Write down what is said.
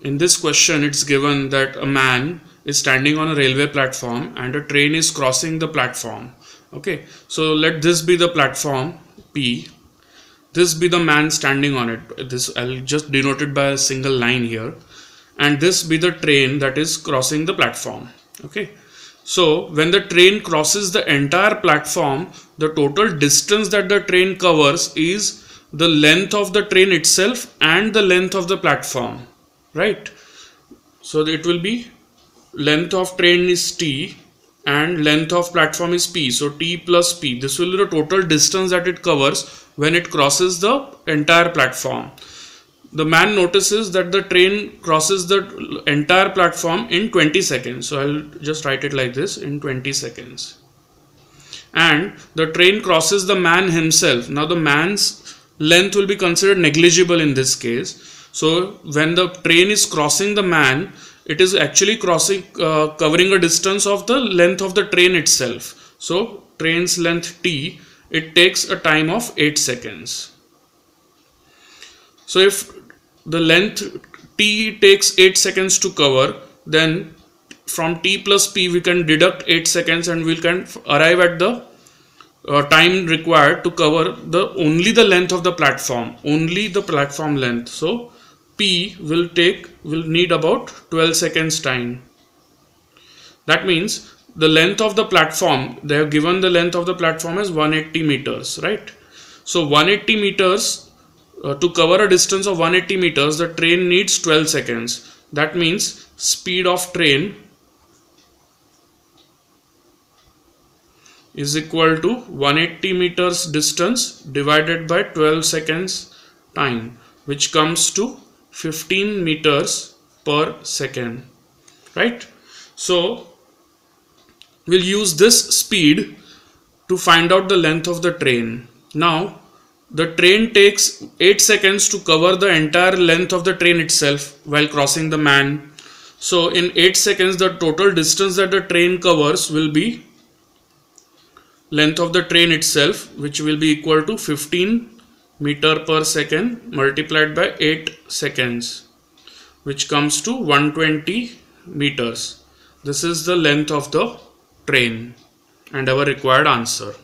in this question it's given that a man is standing on a railway platform and a train is crossing the platform. Okay so let this be the platform p. This be the man standing on it. This i'll just denote it by a single line here. And this be the train that is crossing the platform. Okay so when the train crosses the entire platform the total distance that the train covers is the length of the train itself and the length of the platform right. So it will be length of train is t and length of platform is p. So t plus p. This will be the total distance that it covers when it crosses the entire platform. The man notices that the train crosses the entire platform in 20 seconds. So i'll just write it like this in 20 seconds. And the train crosses the man himself. Now the man's length will be considered negligible in this case so when the train is crossing the man it is actually crossing uh, covering a distance of the length of the train itself. So train's length t it takes a time of 8 seconds. So if the length t takes 8 seconds to cover then from t plus p we can deduct 8 seconds and we can arrive at the uh, time required to cover the only the length of the platform only the platform length. So p will take will need about 12 seconds time. That means the length of the platform they have given the length of the platform as 180 meters right? So 180 meters uh, to cover a distance of 180 meters the train needs 12 seconds. That means speed of train is equal to 180 meters distance divided by 12 seconds time which comes to 15 meters per second right? So we'll use this speed to find out the length of the train. Now the train takes 8 seconds to cover the entire length of the train itself while crossing the man. So in 8 seconds the total distance that the train covers will be length of the train itself which will be equal to 15 meter per second multiplied by 8 seconds which comes to 120 meters. This is the length of the train and our required answer.